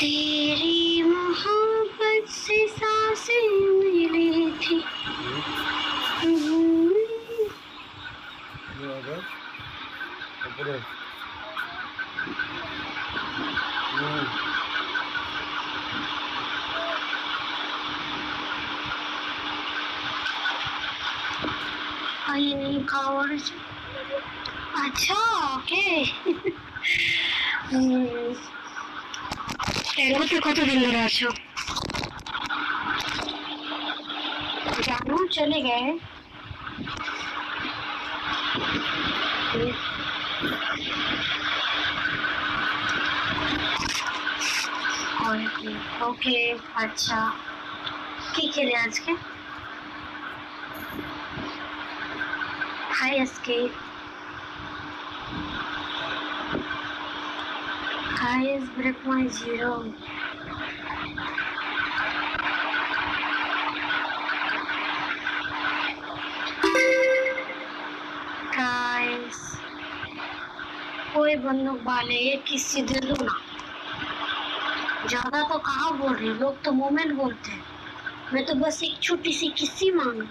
तेरी मोहब्बत से साँसें मिली थी. नहीं अच्छा ওকে এর মধ্যে কতদিন ধরে আছো জানো চলে গে ওকে আচ্ছা কি খেলে আজকে হাই আজকে Highest break my zero. Guys, कोई बंदूक वाले ये किसी दे दो ना। ज़्यादा तो कहाँ बोल रही लोग तो मोमेंट बोलते हैं। मैं तो बस एक छोटी सी किस्सी मांग।